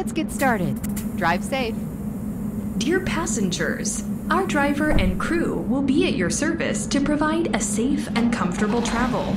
Let's get started. Drive safe. Dear passengers, our driver and crew will be at your service to provide a safe and comfortable travel.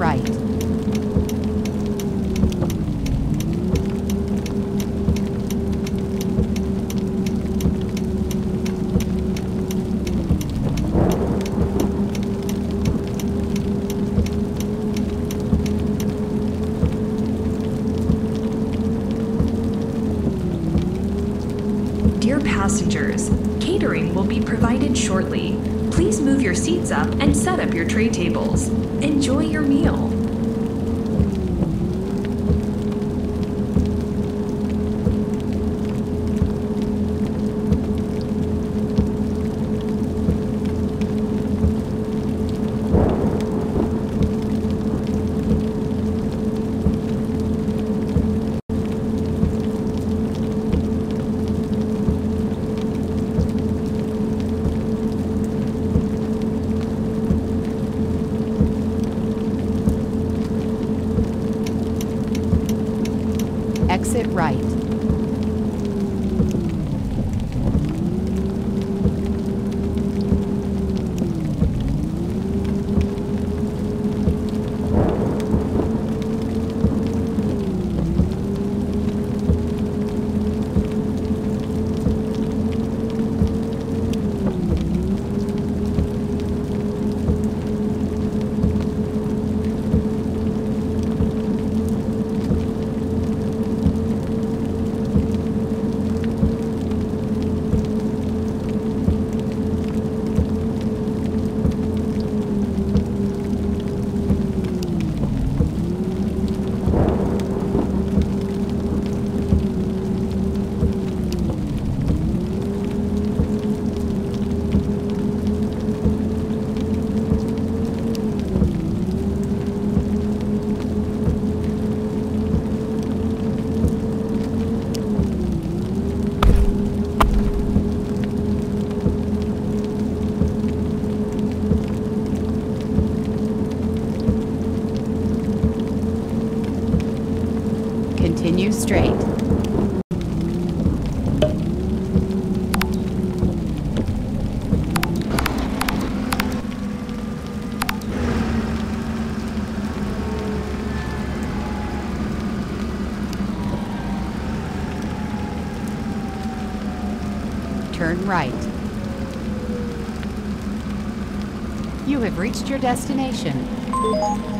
Right. Dear passengers, catering will be provided shortly. Please move your seats up and set up your tray tables. Enjoy your meal. Exit right. Continue straight. Turn right. You have reached your destination.